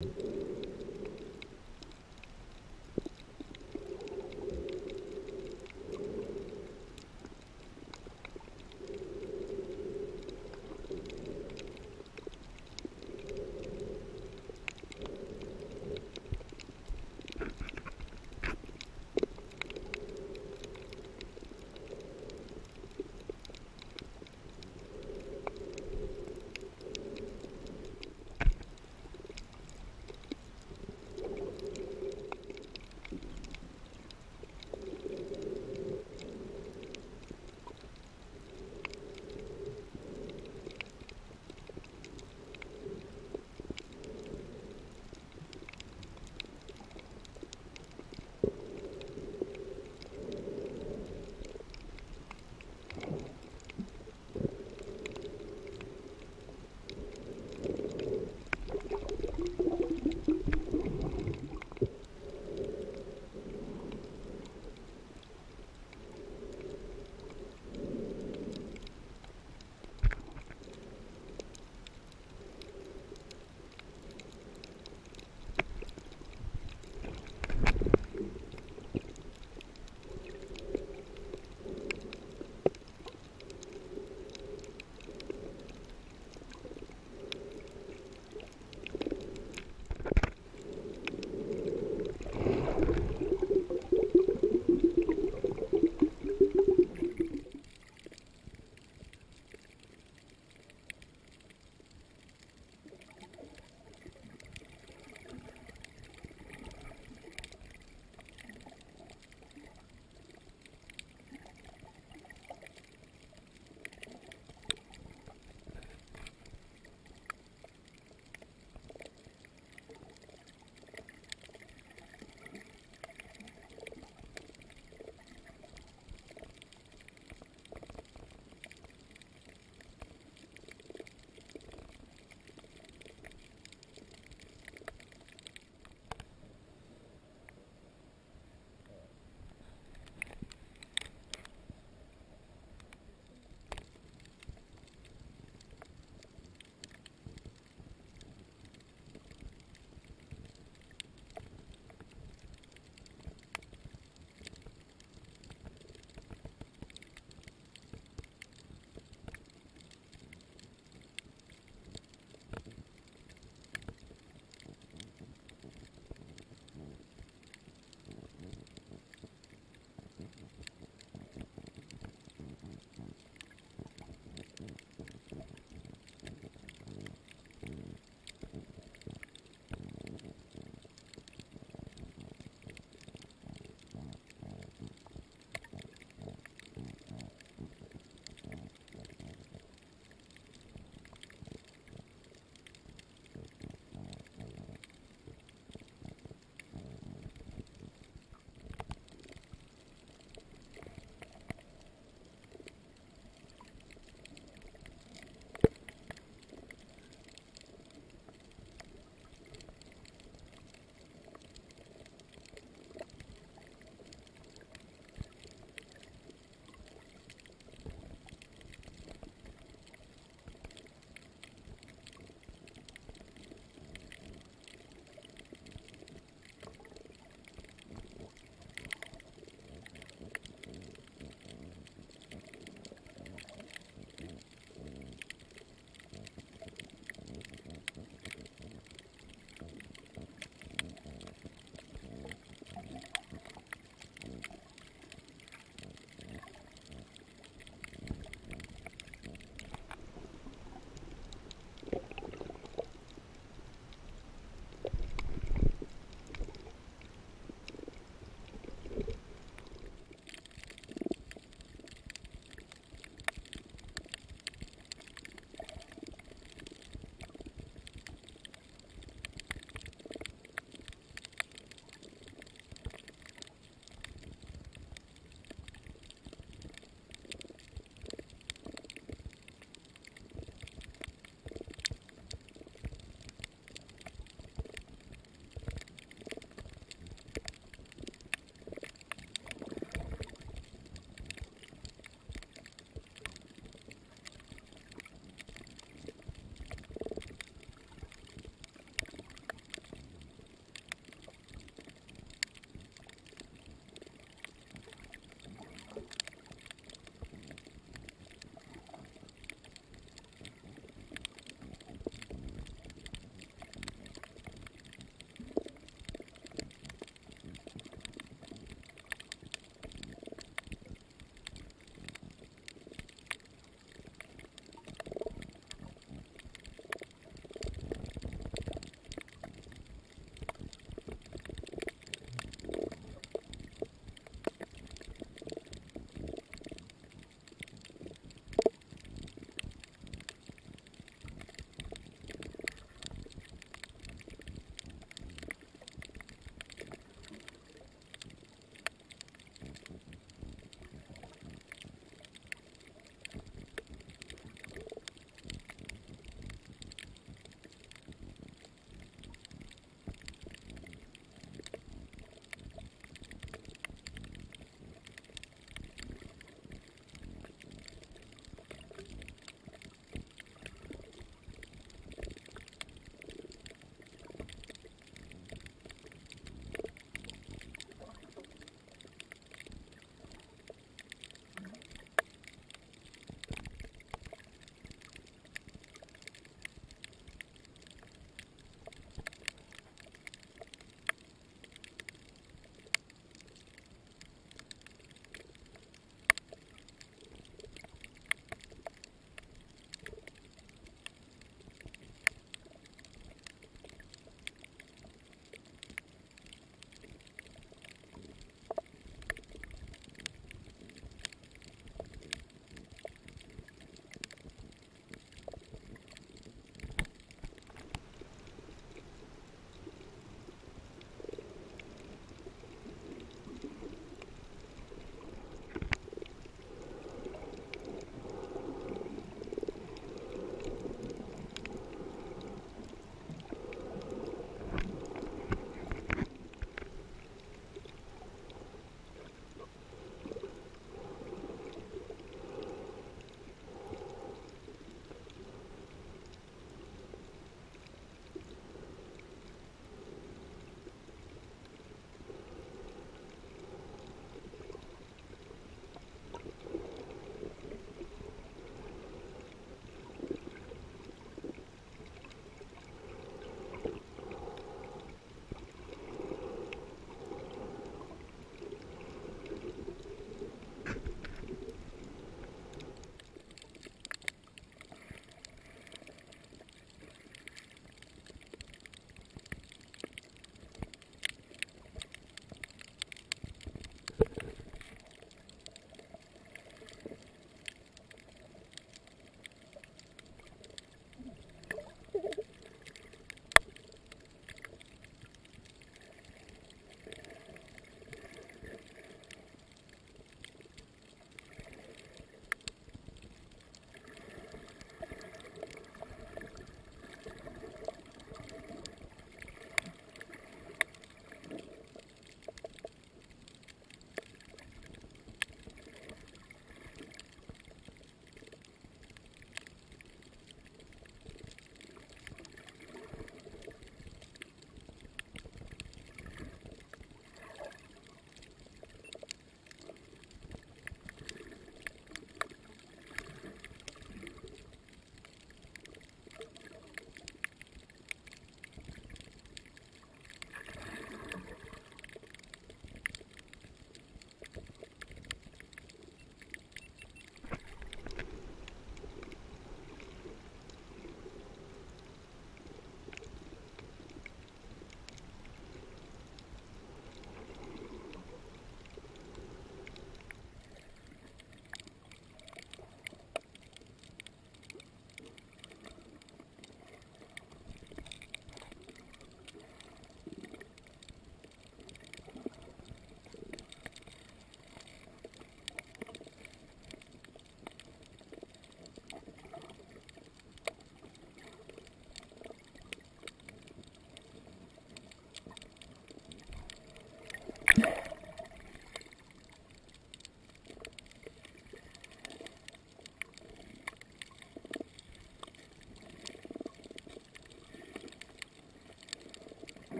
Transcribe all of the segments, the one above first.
you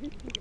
Hiç mi?